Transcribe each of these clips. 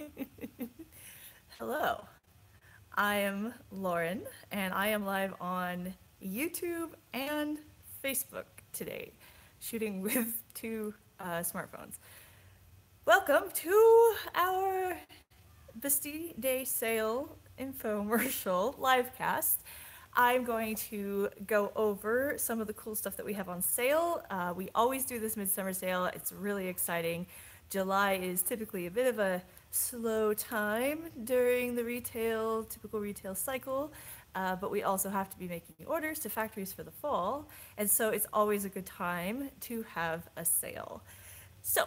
Hello, I am Lauren, and I am live on YouTube and Facebook today, shooting with two uh, smartphones. Welcome to our Bastille Day sale infomercial live cast. I'm going to go over some of the cool stuff that we have on sale. Uh, we always do this midsummer sale. It's really exciting. July is typically a bit of a slow time during the retail, typical retail cycle, uh, but we also have to be making orders to factories for the fall. And so it's always a good time to have a sale. So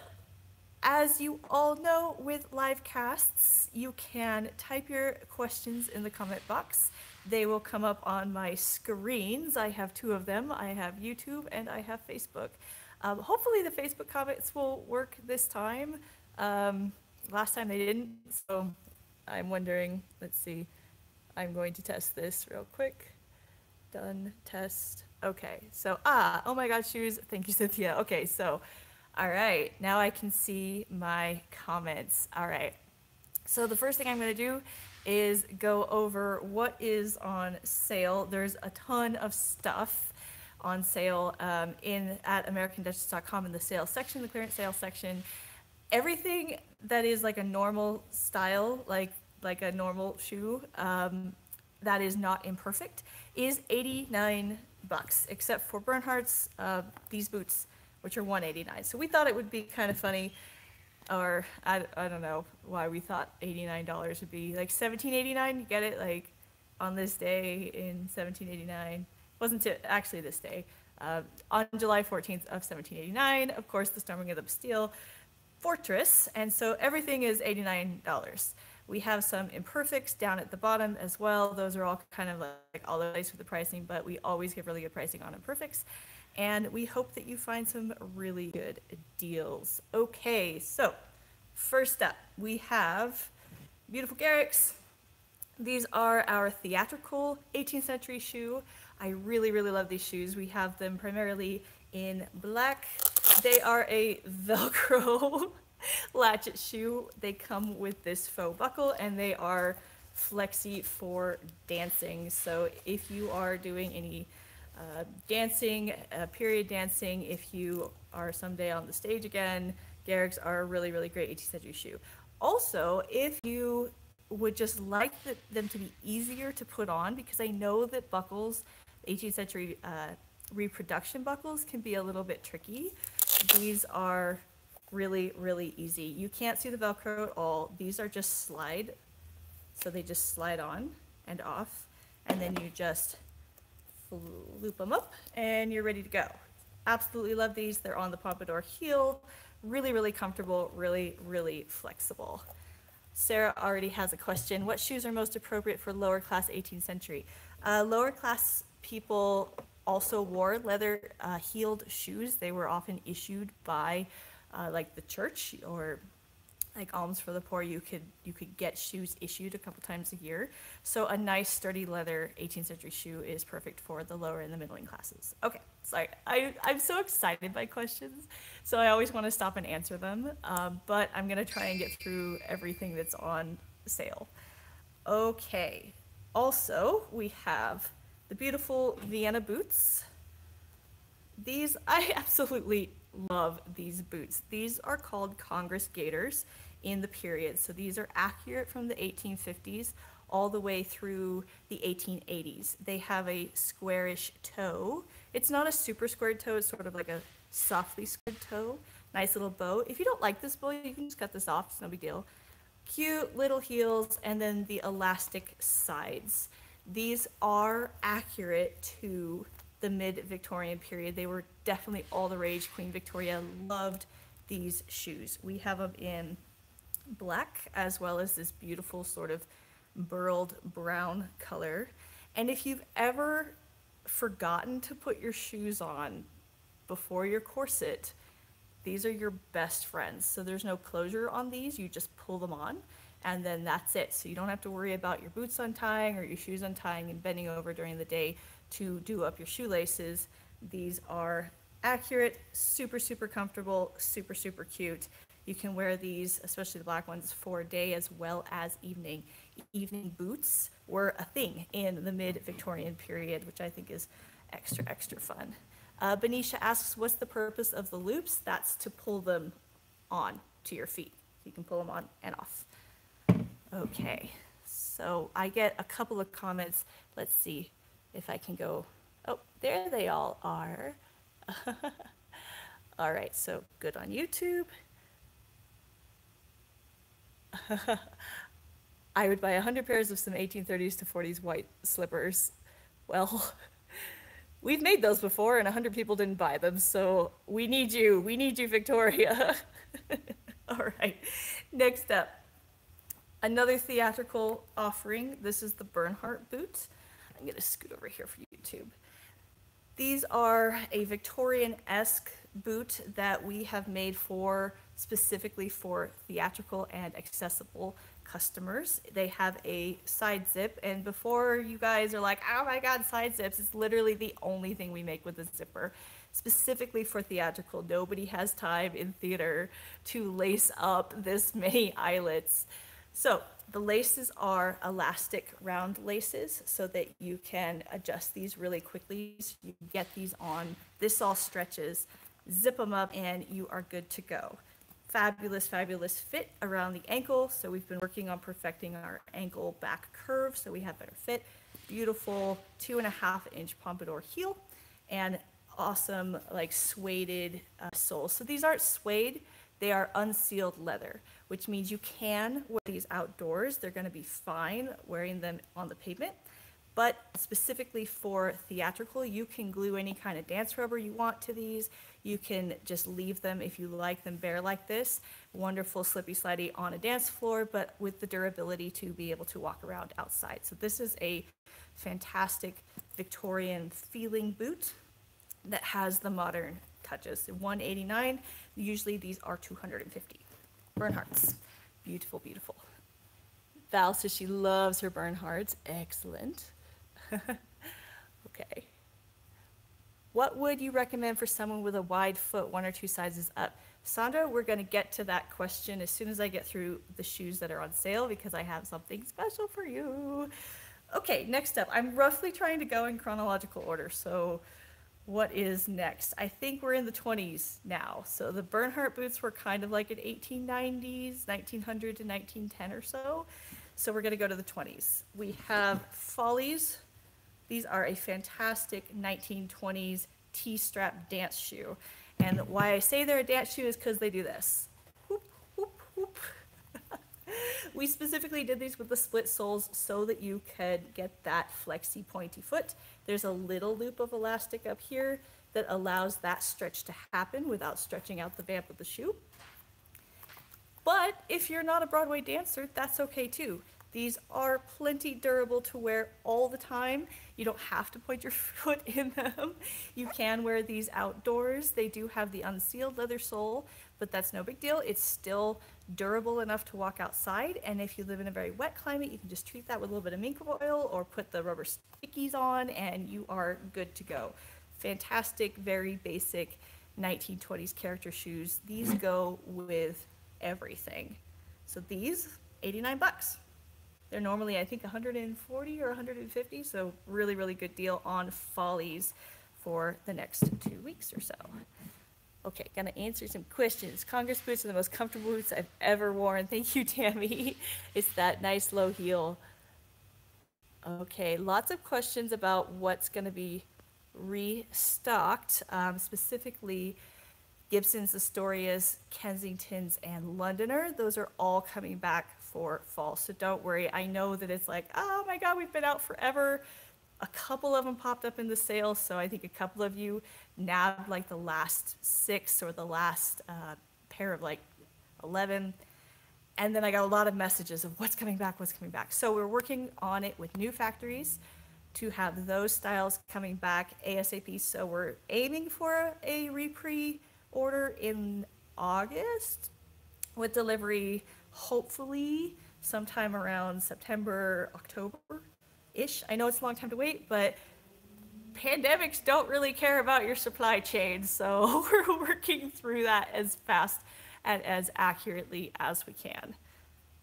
as you all know, with live casts, you can type your questions in the comment box. They will come up on my screens. I have two of them. I have YouTube and I have Facebook. Um, hopefully the Facebook comments will work this time. Um, last time they didn't, so I'm wondering, let's see. I'm going to test this real quick. Done, test. Okay, so, ah, oh my god, shoes. Thank you, Cynthia. Okay, so all right, now I can see my comments. All right, so the first thing I'm gonna do is go over what is on sale. There's a ton of stuff on sale um, in at AmericanDuchess.com in the sales section, the clearance sales section. Everything that is like a normal style, like like a normal shoe, um, that is not imperfect, is 89 bucks, except for Bernhardt's, uh, these boots which are 189. So we thought it would be kind of funny, or I, I don't know why we thought $89 would be like 1789. You get it? Like on this day in 1789. Wasn't it actually this day? Uh, on July 14th of 1789, of course, the storming of the Bastille fortress, and so everything is $89. We have some imperfects down at the bottom as well. Those are all kind of like all the place with the pricing, but we always give really good pricing on imperfects and we hope that you find some really good deals. Okay, so first up, we have beautiful Garricks. These are our theatrical 18th century shoe. I really, really love these shoes. We have them primarily in black. They are a Velcro latchet shoe. They come with this faux buckle and they are flexi for dancing. So if you are doing any uh, dancing, uh, period dancing, if you are someday on the stage again, Garricks are a really, really great 18th century shoe. Also, if you would just like the, them to be easier to put on, because I know that buckles, 18th century uh, reproduction buckles, can be a little bit tricky. These are really, really easy. You can't see the Velcro at all. These are just slide. So they just slide on and off. And then you just loop them up, and you're ready to go. Absolutely love these. They're on the Pompadour heel. Really, really comfortable, really, really flexible. Sarah already has a question. What shoes are most appropriate for lower class 18th century? Uh, lower class people also wore leather uh, heeled shoes. They were often issued by uh, like the church or like alms for the poor. You could you could get shoes issued a couple times a year. So a nice sturdy leather 18th century shoe is perfect for the lower and the middling classes. Okay sorry I, i'm so excited by questions so i always want to stop and answer them um, but i'm going to try and get through everything that's on sale. Okay also we have the beautiful vienna boots these i absolutely love these boots. These are called Congress gaiters in the period. So these are accurate from the 1850s all the way through the 1880s. They have a squarish toe. It's not a super squared toe, it's sort of like a softly squared toe. Nice little bow. If you don't like this bow, you can just cut this off, it's no big deal. Cute little heels and then the elastic sides. These are accurate to the mid-Victorian period. They were definitely all the rage. Queen Victoria loved these shoes. We have them in black as well as this beautiful sort of burled brown color. And if you've ever forgotten to put your shoes on before your corset, these are your best friends. So there's no closure on these, you just pull them on and then that's it. So you don't have to worry about your boots untying or your shoes untying and bending over during the day to do up your shoelaces. These are accurate, super, super comfortable, super, super cute. You can wear these, especially the black ones, for day as well as evening. Evening boots were a thing in the mid-Victorian period, which I think is extra, extra fun. Uh, Benicia asks, what's the purpose of the loops? That's to pull them on to your feet. You can pull them on and off. Okay, so I get a couple of comments. Let's see if I can go. Oh, there they all are. all right, so good on YouTube. I would buy 100 pairs of some 1830s to 40s white slippers. Well, we've made those before and 100 people didn't buy them, so we need you. We need you, Victoria. All right, next up. Another theatrical offering. This is the Bernhardt boot. I'm going to scoot over here for YouTube. These are a Victorian-esque boot that we have made for specifically for theatrical and accessible customers. They have a side zip, and before you guys are like, oh my god, side zips, it's literally the only thing we make with a zipper. Specifically for theatrical, nobody has time in theater to lace up this many eyelets. So the laces are elastic round laces so that you can adjust these really quickly. So you get these on, this all stretches, zip them up, and you are good to go fabulous, fabulous fit around the ankle. So we've been working on perfecting our ankle back curve so we have better fit. Beautiful two and a half inch pompadour heel and awesome like suede uh, soles. So these aren't suede, they are unsealed leather, which means you can wear these outdoors. They're gonna be fine wearing them on the pavement. But specifically for theatrical, you can glue any kind of dance rubber you want to these. You can just leave them if you like them bare like this. Wonderful slippy slidey on a dance floor, but with the durability to be able to walk around outside. So this is a fantastic Victorian feeling boot that has the modern touches. 189, usually these are 250. Bernhardt's, beautiful, beautiful. Val says she loves her Bernhardt's, excellent. okay. What would you recommend for someone with a wide foot, one or two sizes up? Sandra, we're going to get to that question as soon as I get through the shoes that are on sale because I have something special for you. Okay, next up, I'm roughly trying to go in chronological order. So, what is next? I think we're in the 20s now. So, the Bernhardt boots were kind of like an 1890s, 1900 to 1910 or so. So, we're going to go to the 20s. We have Follies, these are a fantastic 1920s T-strap dance shoe. And why I say they're a dance shoe is because they do this. We specifically did these with the split soles so that you could get that flexy pointy foot. There's a little loop of elastic up here that allows that stretch to happen without stretching out the vamp of the shoe. But if you're not a Broadway dancer, that's okay too. These are plenty durable to wear all the time. You don't have to point your foot in them. You can wear these outdoors. They do have the unsealed leather sole, but that's no big deal. It's still durable enough to walk outside. And if you live in a very wet climate, you can just treat that with a little bit of mink oil or put the rubber stickies on and you are good to go. Fantastic, very basic 1920s character shoes. These go with everything. So these, 89 bucks. They're normally, I think, 140 or 150, so really, really good deal on Follies for the next two weeks or so. Okay, gonna answer some questions. Congress boots are the most comfortable boots I've ever worn. Thank you, Tammy. It's that nice low heel. Okay, lots of questions about what's gonna be restocked, um, specifically Gibson's, Astorias, Kensingtons, and Londoner. Those are all coming back for fall. So don't worry. I know that it's like, oh my God, we've been out forever. A couple of them popped up in the sale. So I think a couple of you nabbed like the last six or the last uh, pair of like 11. And then I got a lot of messages of what's coming back, what's coming back. So we're working on it with new factories to have those styles coming back ASAP. So we're aiming for a repre order in August with delivery hopefully sometime around September, October ish. I know it's a long time to wait, but pandemics don't really care about your supply chain. So we're working through that as fast and as accurately as we can.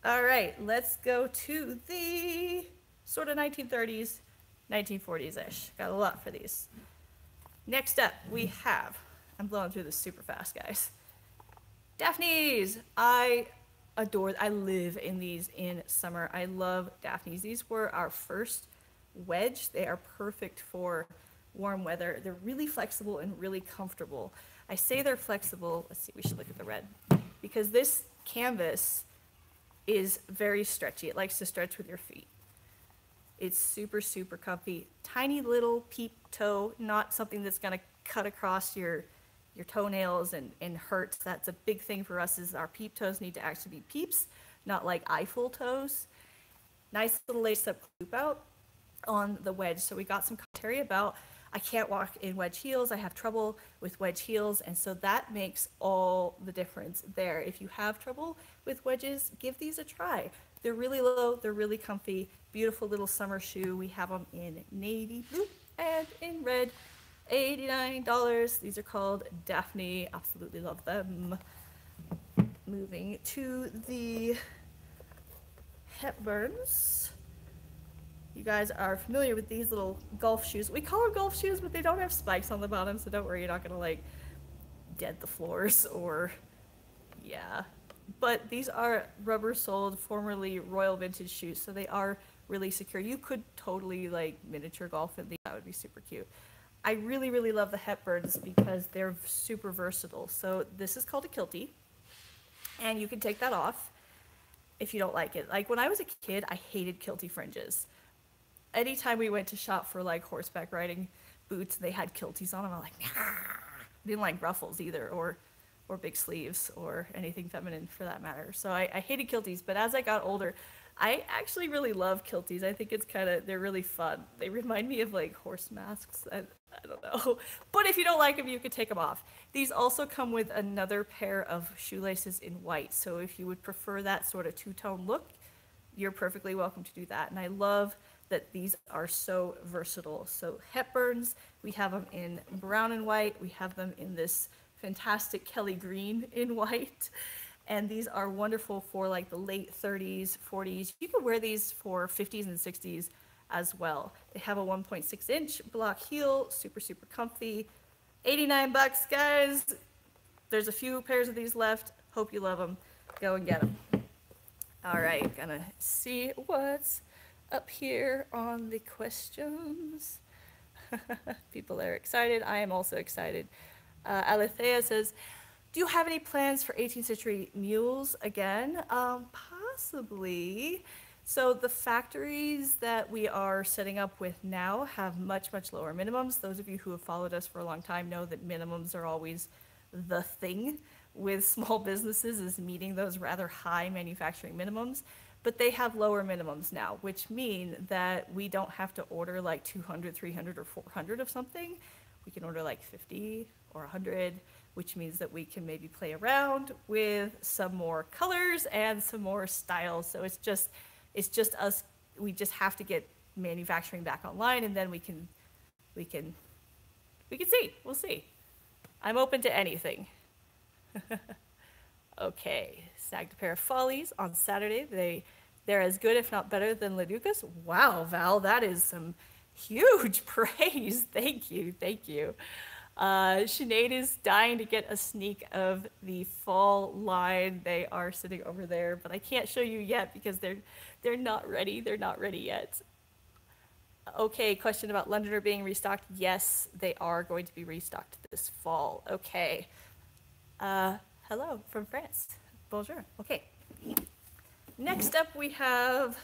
All right, let's go to the sort of 1930s, 1940s-ish. Got a lot for these. Next up, we have, I'm blowing through this super fast, guys. Daphne's. I adore, I live in these in summer. I love Daphne's. These were our first wedge. They are perfect for warm weather. They're really flexible and really comfortable. I say they're flexible. Let's see, we should look at the red. Because this canvas is very stretchy. It likes to stretch with your feet. It's super, super comfy. Tiny little peep toe, not something that's gonna cut across your your toenails and, and hurt. That's a big thing for us is our peep toes need to actually be peeps, not like Eiffel toes. Nice little lace up loop out on the wedge. So we got some commentary about I can't walk in wedge heels. I have trouble with wedge heels. And so that makes all the difference there. If you have trouble with wedges, give these a try. They're really low, they're really comfy, beautiful little summer shoe. We have them in navy blue and in red. $89. These are called Daphne. Absolutely love them. Moving to the Hepburns. You guys are familiar with these little golf shoes. We call them golf shoes, but they don't have spikes on the bottom, so don't worry, you're not gonna like dead the floors or yeah. But these are rubber soled, formerly Royal Vintage shoes, so they are really secure. You could totally like miniature golf in these. That would be super cute. I really, really love the Hepburns because they're super versatile. So this is called a kiltie, and you can take that off if you don't like it. Like when I was a kid, I hated kiltie fringes. Anytime we went to shop for like horseback riding boots, they had kilties on them. I'm like, nah. I didn't like ruffles either, or or big sleeves, or anything feminine for that matter. So I, I hated kilties. But as I got older, I actually really love kilties. I think it's kind of they're really fun. They remind me of like horse masks. I, I don't know. But if you don't like them, you could take them off. These also come with another pair of shoelaces in white. So if you would prefer that sort of two-tone look, you're perfectly welcome to do that. And I love that these are so versatile. So Hepburns, we have them in brown and white. We have them in this fantastic Kelly green in white. And these are wonderful for like the late 30s, 40s. You can wear these for 50s and 60s as well. They have a 1.6 inch block heel, super, super comfy. 89 bucks, guys. There's a few pairs of these left. Hope you love them. Go and get them. All right, gonna see what's up here on the questions. People are excited. I am also excited. Uh, Alethea says, do you have any plans for 18th century mules again? Um, possibly. So the factories that we are setting up with now have much, much lower minimums. Those of you who have followed us for a long time know that minimums are always the thing with small businesses is meeting those rather high manufacturing minimums. But they have lower minimums now, which mean that we don't have to order like 200, 300, or 400 of something. We can order like 50 or 100, which means that we can maybe play around with some more colors and some more styles. So it's just it's just us. We just have to get manufacturing back online, and then we can, we can, we can see. We'll see. I'm open to anything. okay, snagged a pair of follies on Saturday. They, they're as good, if not better, than LaDucas. Wow, Val, that is some huge praise. Thank you, thank you. Uh, Sinead is dying to get a sneak of the fall line. They are sitting over there, but I can't show you yet because they're they're not ready. They're not ready yet. Okay, question about Londoner being restocked. Yes, they are going to be restocked this fall. Okay. Uh, hello from France. Bonjour. Okay. Next up, we have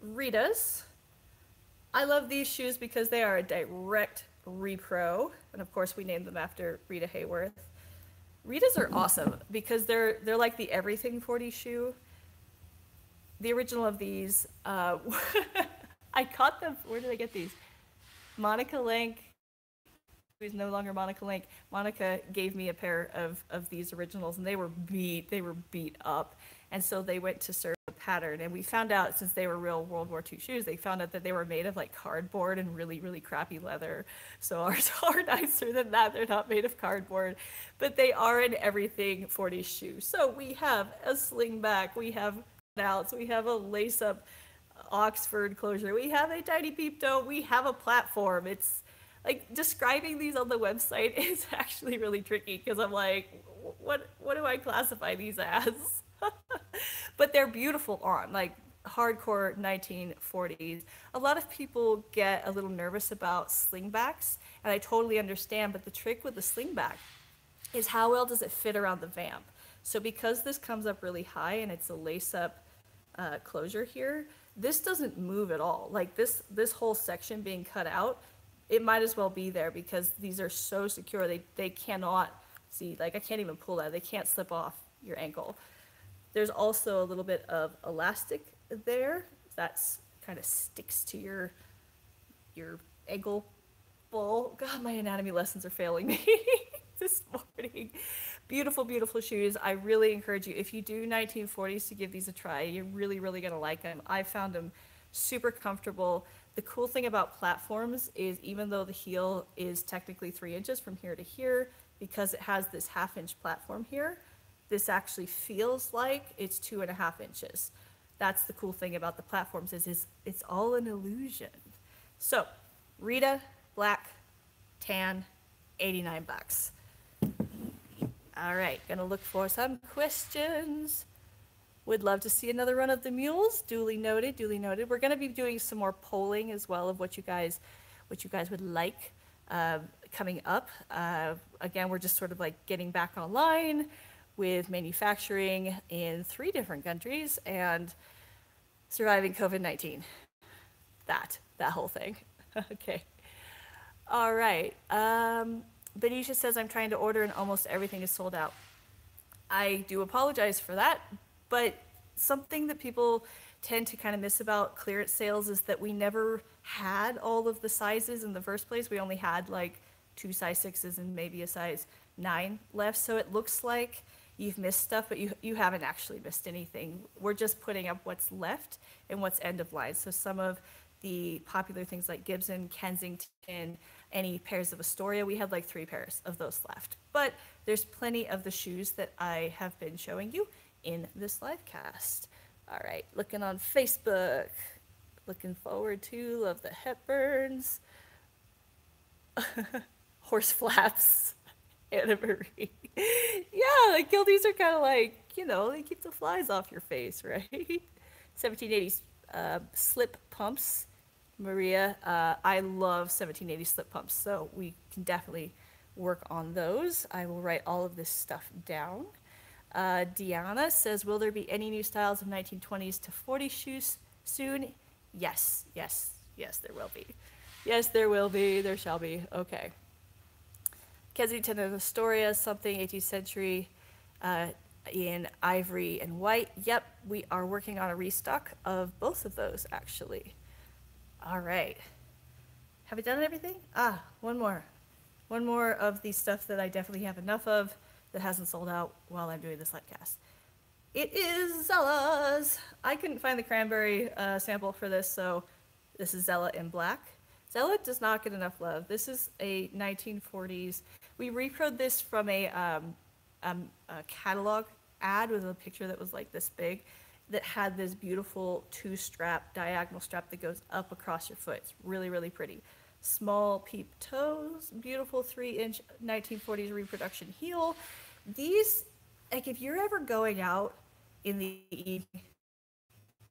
Rita's. I love these shoes because they are a direct repro, and of course we named them after Rita Hayworth. Rita's are awesome because they're they're like the everything 40 shoe the original of these, uh, I caught them. Where did I get these? Monica Link, who's no longer Monica Link. Monica gave me a pair of, of these originals, and they were beat. They were beat up, and so they went to serve pattern. And we found out since they were real World War II shoes, they found out that they were made of like cardboard and really, really crappy leather. So ours are nicer than that. They're not made of cardboard, but they are an everything 40s shoe. So we have a slingback, we have outs, we have a lace up Oxford closure, we have a tiny peep toe, we have a platform. It's like describing these on the website is actually really tricky because I'm like, what what do I classify these as? but they're beautiful on like hardcore 1940s. A lot of people get a little nervous about slingbacks, and I totally understand. But the trick with the slingback is how well does it fit around the vamp. So because this comes up really high and it's a lace-up uh, closure here, this doesn't move at all. Like this this whole section being cut out, it might as well be there because these are so secure. They they cannot see like I can't even pull that. They can't slip off your ankle. There's also a little bit of elastic there that's kind of sticks to your your ankle ball. God, my anatomy lessons are failing me this morning. Beautiful, beautiful shoes. I really encourage you, if you do 1940s, to give these a try. You're really, really going to like them. I found them super comfortable. The cool thing about platforms is even though the heel is technically three inches from here to here, because it has this half inch platform here, this actually feels like it's two and a half inches. That's the cool thing about the platforms is, is it's all an illusion. So Rita, black, tan, 89 bucks. All right, gonna look for some questions. Would love to see another run of the mules. Duly noted, duly noted. We're gonna be doing some more polling as well of what you guys, what you guys would like uh, coming up. Uh, again, we're just sort of like getting back online with manufacturing in three different countries and surviving COVID 19. That, that whole thing. okay. All right. Um, Benicia says, I'm trying to order and almost everything is sold out. I do apologize for that, but something that people tend to kind of miss about clearance sales is that we never had all of the sizes in the first place. We only had like two size sixes and maybe a size nine left. So it looks like you've missed stuff, but you, you haven't actually missed anything. We're just putting up what's left and what's end of line. So some of the popular things like Gibson, Kensington, any pairs of Astoria, we had like three pairs of those left. But there's plenty of the shoes that I have been showing you in this live cast. All right, looking on Facebook. Looking forward to love the Hepburns. Horse flaps. Marie. yeah, like kilties are kind of like, you know, they keep the flies off your face, right? 1780s uh, slip pumps. Maria, uh, I love 1780 slip pumps, so we can definitely work on those. I will write all of this stuff down. Uh, Diana says, will there be any new styles of 1920s to 40 shoes soon? Yes, yes, yes, there will be. Yes, there will be. There shall be. Okay. Kensington and Astoria, something 18th century uh, in ivory and white. Yep, we are working on a restock of both of those actually. All right. Have I done everything? Ah, one more. One more of the stuff that I definitely have enough of that hasn't sold out while I'm doing this livecast. It is Zella's. I couldn't find the cranberry uh, sample for this, so this is Zella in black. Zella does not get enough love. This is a 1940s. We reproed this from a, um, um, a catalog ad with a picture that was like this big that had this beautiful two strap, diagonal strap that goes up across your foot. It's really, really pretty. Small peep toes, beautiful three inch 1940s reproduction heel. These, like if you're ever going out in the evening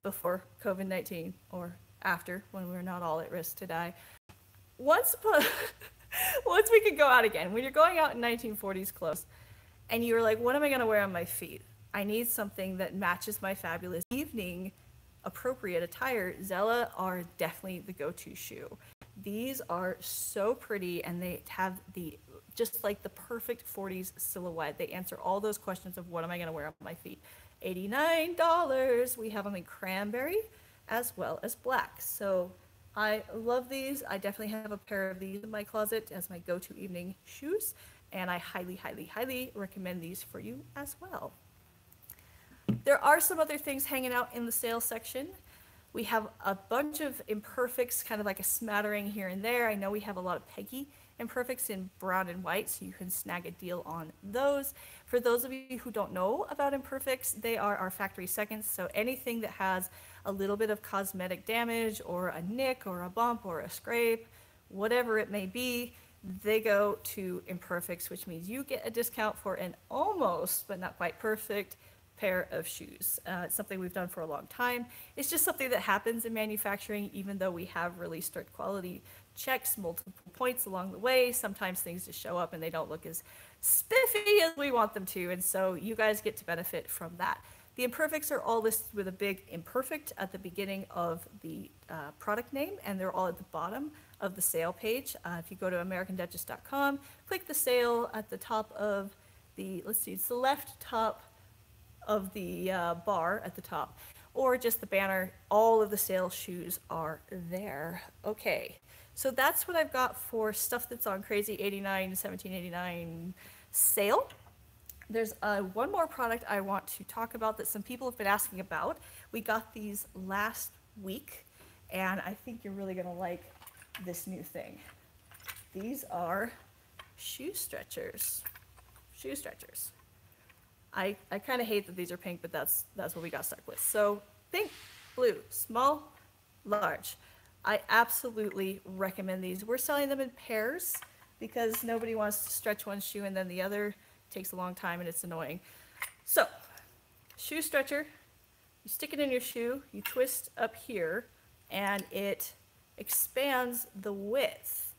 before COVID 19 or after when we're not all at risk to die. Once, once we could go out again, when you're going out in 1940s clothes, and you're like, what am I going to wear on my feet? I need something that matches my fabulous evening appropriate attire. Zella are definitely the go-to shoe. These are so pretty and they have the just like the perfect 40s silhouette. They answer all those questions of what am I going to wear on my feet. $89. We have them in cranberry as well as black. So I love these. I definitely have a pair of these in my closet as my go-to evening shoes, and I highly, highly, highly recommend these for you as well. There are some other things hanging out in the sale section. We have a bunch of imperfects, kind of like a smattering here and there. I know we have a lot of Peggy imperfects in brown and white, so you can snag a deal on those. For those of you who don't know about imperfects, they are our factory seconds. So anything that has a little bit of cosmetic damage or a nick or a bump or a scrape, whatever it may be, they go to imperfects, which means you get a discount for an almost, but not quite perfect pair of shoes. Uh, it's something we've done for a long time. It's just something that happens in manufacturing, even though we have really strict quality checks multiple points along the way. Sometimes things just show up and they don't look as spiffy as we want them to. And so you guys get to benefit from that. The imperfects are all listed with a big imperfect at the beginning of the uh, product name, and they're all at the bottom of the sale page. Uh, if you go to AmericanDuchess.com, click the sale at the top of the, let's see, it's the left top of the uh, bar at the top, or just the banner. All of the sale shoes are there. Okay, so that's what I've got for stuff that's on Crazy 89, 1789 sale. There's uh, one more product I want to talk about that some people have been asking about. We got these last week, and I think you're really gonna like this new thing. These are shoe stretchers. Shoe stretchers. I, I kind of hate that these are pink, but that's, that's what we got stuck with. So pink, blue, small, large. I absolutely recommend these. We're selling them in pairs because nobody wants to stretch one shoe and then the other takes a long time and it's annoying. So, shoe stretcher, you stick it in your shoe, you twist up here, and it expands the width.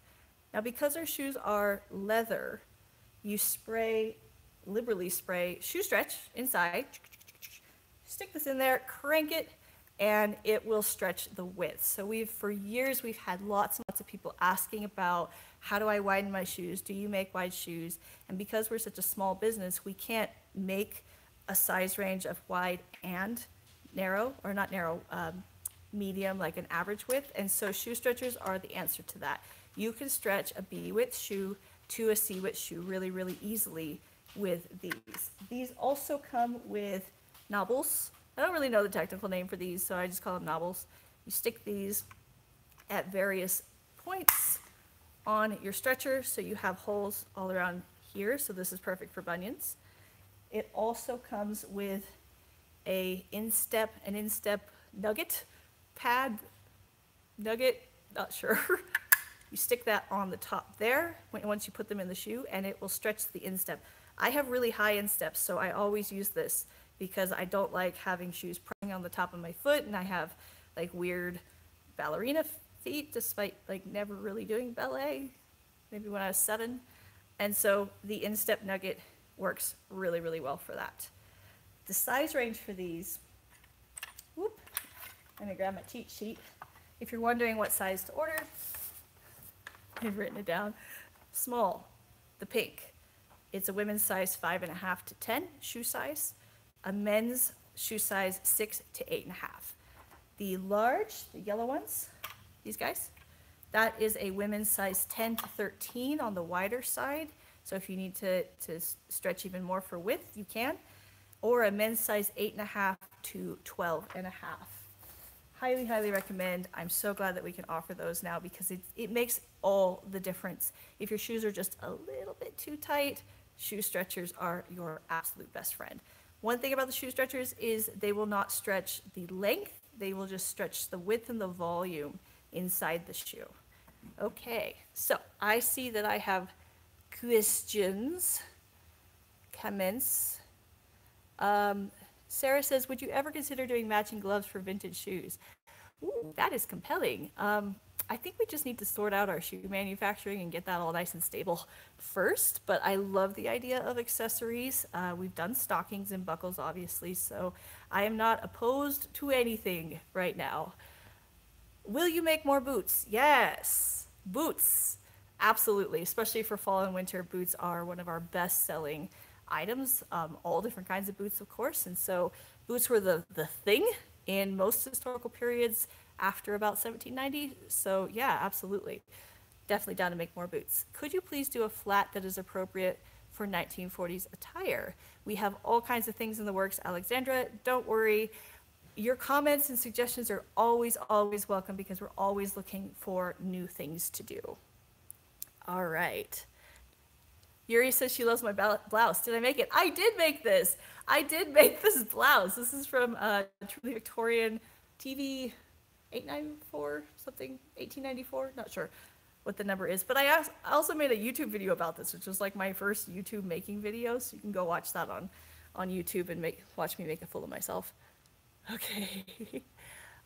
Now, because our shoes are leather, you spray, liberally spray shoe stretch inside, stick this in there, crank it, and it will stretch the width. So we've, for years, we've had lots and lots of people asking about how do I widen my shoes? Do you make wide shoes? And because we're such a small business, we can't make a size range of wide and narrow, or not narrow, um, medium, like an average width. And so shoe stretchers are the answer to that. You can stretch a B width shoe to a C width shoe really, really easily with these. These also come with knobbles I don't really know the technical name for these, so I just call them knobbles. You stick these at various points on your stretcher, so you have holes all around here, so this is perfect for bunions. It also comes with a instep, an instep nugget pad, nugget, not sure. you stick that on the top there once you put them in the shoe, and it will stretch the instep. I have really high insteps, so I always use this because I don't like having shoes pressing on the top of my foot and I have like weird ballerina feet despite like never really doing ballet, maybe when I was seven. And so the instep nugget works really, really well for that. The size range for these, whoop, I'm gonna grab my cheat sheet. If you're wondering what size to order, I've written it down. Small, the pink. It's a women's size five and a half to 10 shoe size a men's shoe size six to eight and a half. The large, the yellow ones, these guys, that is a women's size 10 to 13 on the wider side. So if you need to, to stretch even more for width, you can. Or a men's size eight and a half to 12 and a half. Highly, highly recommend. I'm so glad that we can offer those now because it, it makes all the difference. If your shoes are just a little bit too tight, shoe stretchers are your absolute best friend. One thing about the shoe stretchers is they will not stretch the length, they will just stretch the width and the volume inside the shoe. Okay, so I see that I have questions, comments. Um, Sarah says, would you ever consider doing matching gloves for vintage shoes? Ooh, that is compelling. Um, I think we just need to sort out our shoe manufacturing and get that all nice and stable first. But I love the idea of accessories. Uh, we've done stockings and buckles, obviously, so I am not opposed to anything right now. Will you make more boots? Yes, boots. Absolutely, especially for fall and winter, boots are one of our best selling items. Um, all different kinds of boots, of course. And so boots were the, the thing in most historical periods after about 1790. So yeah, absolutely. Definitely down to make more boots. Could you please do a flat that is appropriate for 1940s attire? We have all kinds of things in the works. Alexandra, don't worry. Your comments and suggestions are always, always welcome because we're always looking for new things to do. All right. Yuri says she loves my blouse. Did I make it? I did make this. I did make this blouse. This is from uh, Truly Victorian TV 894 something 1894 not sure what the number is but I also made a YouTube video about this which was like my first YouTube making video so you can go watch that on on YouTube and make watch me make a fool of myself. Okay.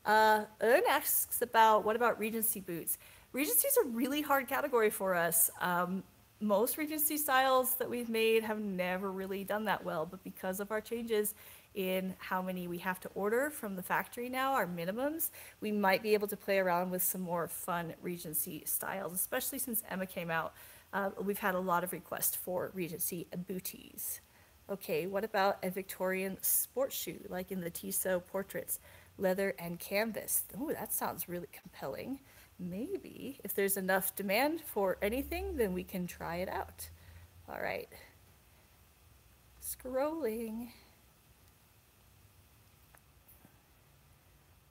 Uh Ern asks about what about Regency boots? Regency is a really hard category for us. Um, most Regency styles that we've made have never really done that well but because of our changes in how many we have to order from the factory now, our minimums, we might be able to play around with some more fun Regency styles, especially since Emma came out. Uh, we've had a lot of requests for Regency booties. Okay, what about a Victorian sports shoe, like in the Tissot portraits, leather and canvas? Oh, that sounds really compelling. Maybe if there's enough demand for anything, then we can try it out. All right. Scrolling.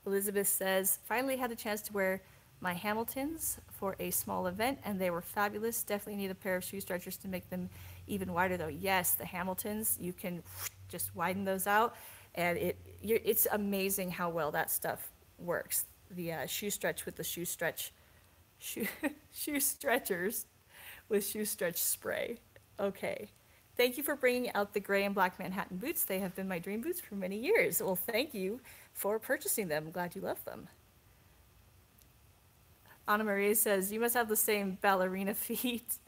Elizabeth says, finally had the chance to wear my Hamiltons for a small event and they were fabulous. Definitely need a pair of shoe stretchers to make them even wider though. Yes, the Hamiltons, you can just widen those out and it it's amazing how well that stuff works. The uh, shoe stretch with the shoe stretch shoe, shoe stretchers with shoe stretch spray. Okay. Thank you for bringing out the gray and black Manhattan boots. They have been my dream boots for many years. Well, thank you for purchasing them. I'm glad you love them. Anna Maria says, You must have the same ballerina feet,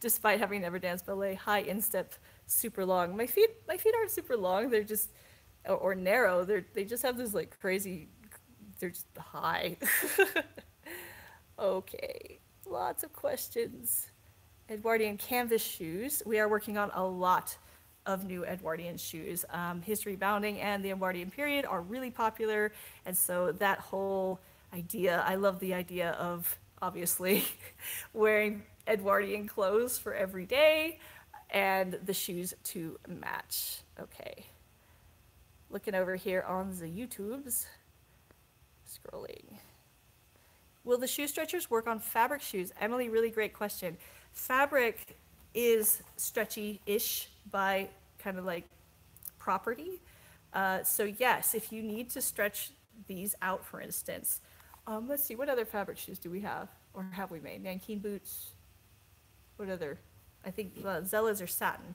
despite having never danced ballet. High instep, super long. My feet, my feet aren't super long. They're just, or, or narrow. They're they just have this like crazy. They're just high. okay, lots of questions. Edwardian canvas shoes. We are working on a lot of new Edwardian shoes. Um, history bounding and the Edwardian period are really popular, and so that whole idea, I love the idea of obviously wearing Edwardian clothes for every day and the shoes to match. Okay. Looking over here on the YouTubes, scrolling. Will the shoe stretchers work on fabric shoes? Emily, really great question. Fabric is stretchy-ish by kind of like property. Uh, so yes, if you need to stretch these out, for instance, um, let's see, what other fabric shoes do we have or have we made? Nankeen boots. What other? I think uh, Zellas are satin.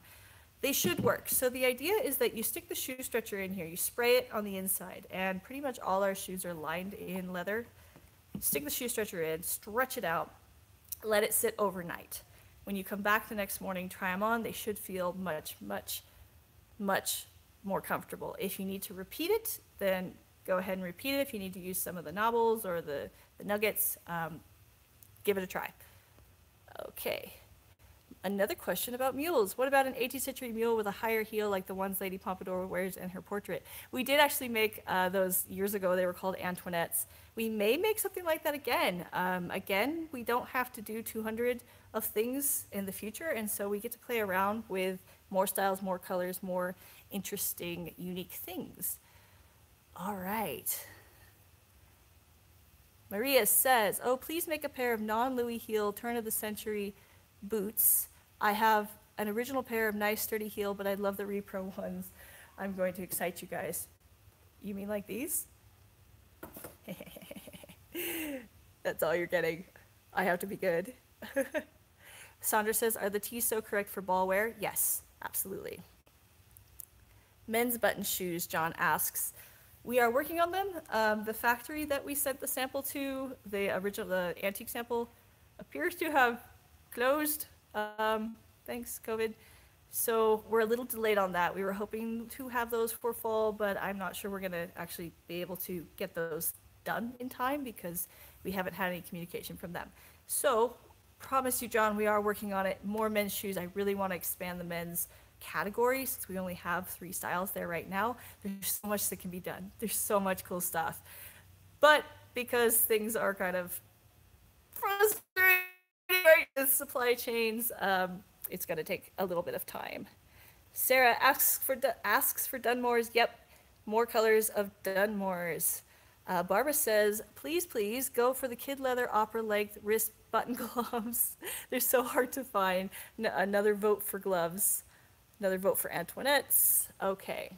They should work. So the idea is that you stick the shoe stretcher in here, you spray it on the inside, and pretty much all our shoes are lined in leather. Stick the shoe stretcher in, stretch it out, let it sit overnight. When you come back the next morning, try them on, they should feel much, much, much more comfortable. If you need to repeat it, then go ahead and repeat it. If you need to use some of the knobbles or the, the nuggets, um, give it a try. Okay. Another question about mules. What about an 18th century mule with a higher heel like the ones Lady Pompadour wears in her portrait? We did actually make uh, those years ago. They were called Antoinettes. We may make something like that again. Um, again, we don't have to do 200 of things in the future. And so we get to play around with more styles, more colors, more interesting, unique things. All right. Maria says, oh, please make a pair of non-Louis heel turn of the century boots. I have an original pair of nice sturdy heel, but I love the repro ones. I'm going to excite you guys. You mean like these? That's all you're getting. I have to be good. Sandra says, are the tees so correct for ball wear? Yes, absolutely. Men's button shoes, John asks. We are working on them. Um, the factory that we sent the sample to, the original, the antique sample, appears to have closed. Um, thanks, COVID. So we're a little delayed on that. We were hoping to have those for fall, but I'm not sure we're going to actually be able to get those done in time because we haven't had any communication from them. So promise you, John, we are working on it. More men's shoes. I really want to expand the men's category since we only have three styles there right now. There's so much that can be done. There's so much cool stuff. But because things are kind of right, with supply chains, um, it's going to take a little bit of time. Sarah asks for asks for Dunmore's. Yep, more colors of Dunmore's. Uh, Barbara says, please, please go for the kid leather opera length wrist button gloves. They're so hard to find. Another vote for gloves. Another vote for Antoinette's. Okay.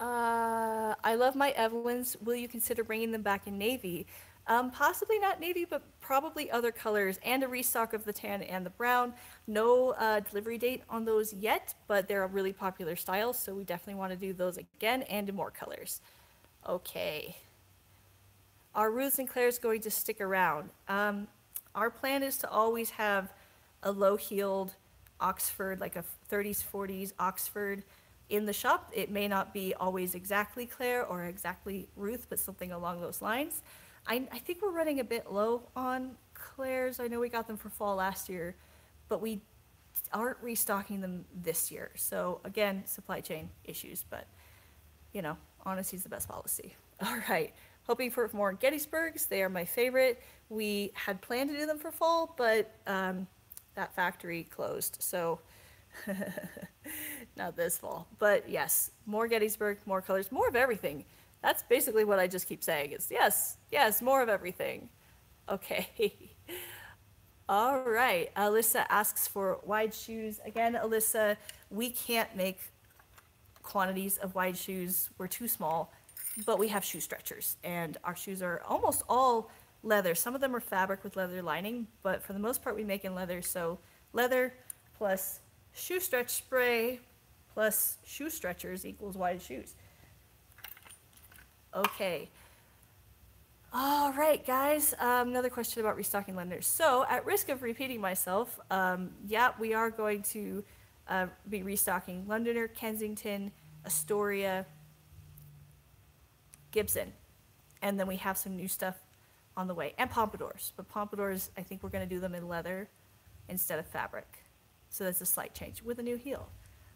Uh, I love my Evelyns. Will you consider bringing them back in navy? Um, possibly not navy, but probably other colors and a restock of the tan and the brown. No uh, delivery date on those yet, but they're a really popular style, so we definitely want to do those again and in more colors. Okay. Are Ruth and Claire's going to stick around? Um, our plan is to always have a low-heeled Oxford, like a 30s, 40s Oxford in the shop. It may not be always exactly Claire or exactly Ruth, but something along those lines. I, I think we're running a bit low on Claire's. I know we got them for fall last year, but we aren't restocking them this year. So again, supply chain issues, but you know, honesty is the best policy. All right. Hoping for more Gettysburgs. They are my favorite. We had planned to do them for fall, but um, that factory closed. So not this fall. But yes, more Gettysburg, more colors, more of everything. That's basically what I just keep saying is yes, yes, more of everything. Okay. All right. Alyssa asks for wide shoes. Again, Alyssa, we can't make quantities of wide shoes. We're too small, but we have shoe stretchers, and our shoes are almost all leather. Some of them are fabric with leather lining, but for the most part, we make in leather. So leather plus shoe stretch spray plus shoe stretchers equals wide shoes. Okay. All right, guys. Um, another question about restocking Londoners. So, at risk of repeating myself, um, yeah, we are going to uh, be restocking Londoner, Kensington, Astoria, Gibson, and then we have some new stuff on the way, and pompadours. But pompadours, I think we're going to do them in leather instead of fabric. So that's a slight change with a new heel.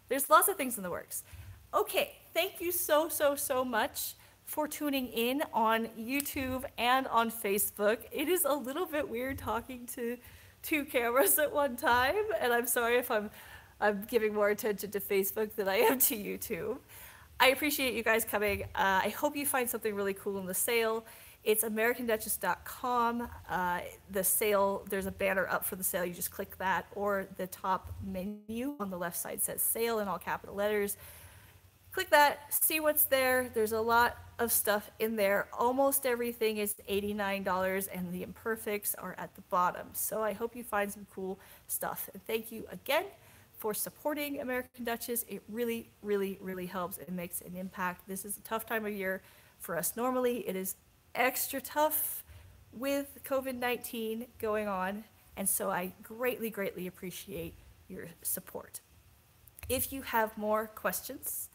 There's lots of things in the works. Okay, thank you so, so, so much for tuning in on YouTube and on Facebook. It is a little bit weird talking to two cameras at one time, and I'm sorry if I'm I'm giving more attention to Facebook than I am to YouTube. I appreciate you guys coming. Uh, I hope you find something really cool in the sale. It's AmericanDuchess.com. Uh, the sale, there's a banner up for the sale. You just click that, or the top menu on the left side says sale in all capital letters click that, see what's there. There's a lot of stuff in there. Almost everything is $89 and the imperfects are at the bottom. So I hope you find some cool stuff. And thank you again for supporting American Duchess. It really, really, really helps and makes an impact. This is a tough time of year for us normally. It is extra tough with COVID-19 going on. And so I greatly, greatly appreciate your support. If you have more questions,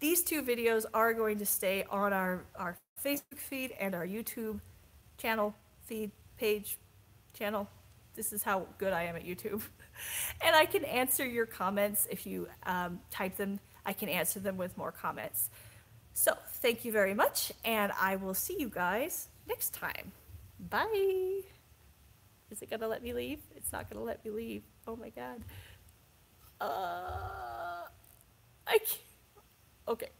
these two videos are going to stay on our, our Facebook feed and our YouTube channel, feed, page, channel. This is how good I am at YouTube. and I can answer your comments if you um, type them. I can answer them with more comments. So thank you very much, and I will see you guys next time. Bye. Is it gonna let me leave? It's not gonna let me leave. Oh my god. Uh, I can't. Okay.